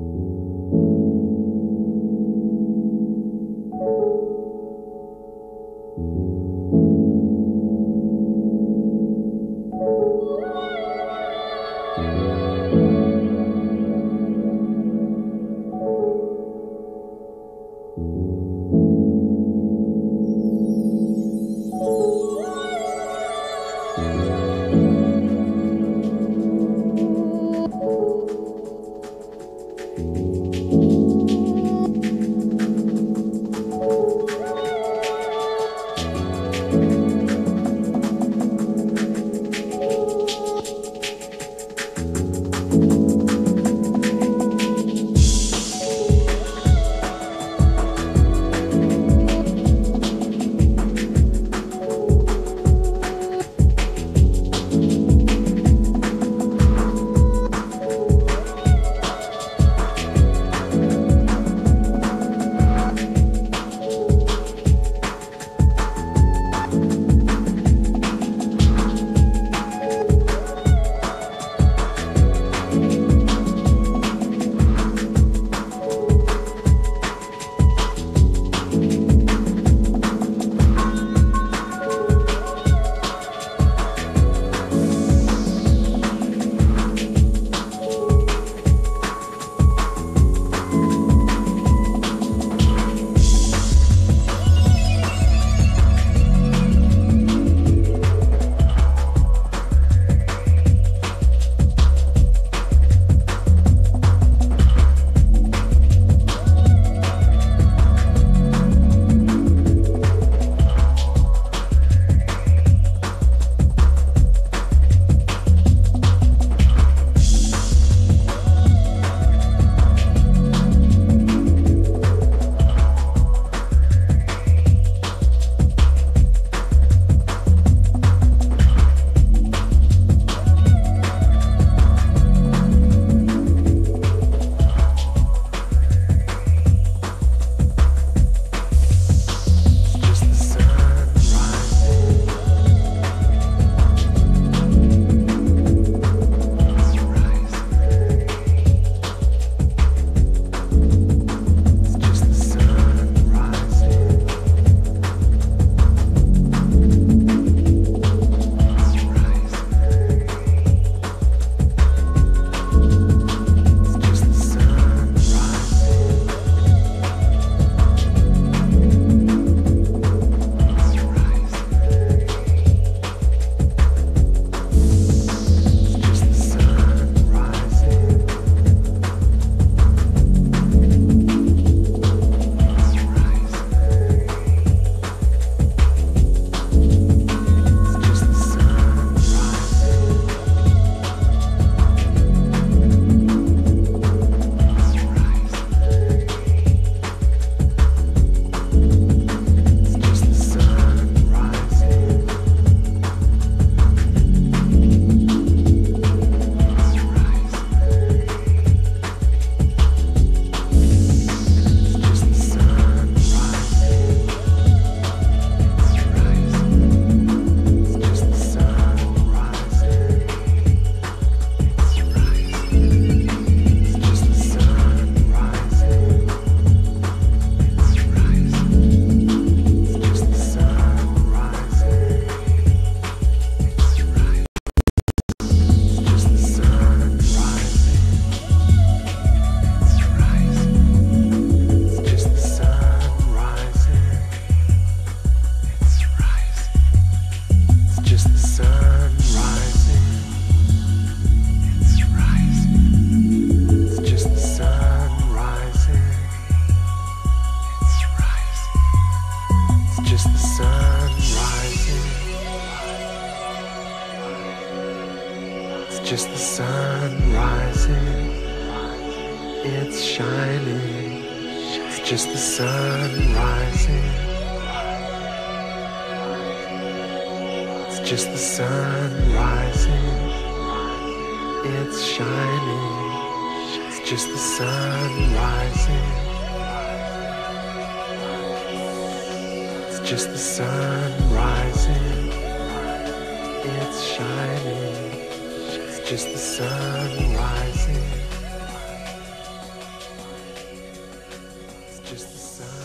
thank mm -hmm. you just the sun rising. It's shining. It's just the sun rising. It's just the sun rising. It's shining. It's just the sun rising. It's just the sun rising. It's shining just the sun rising. It's just the sun.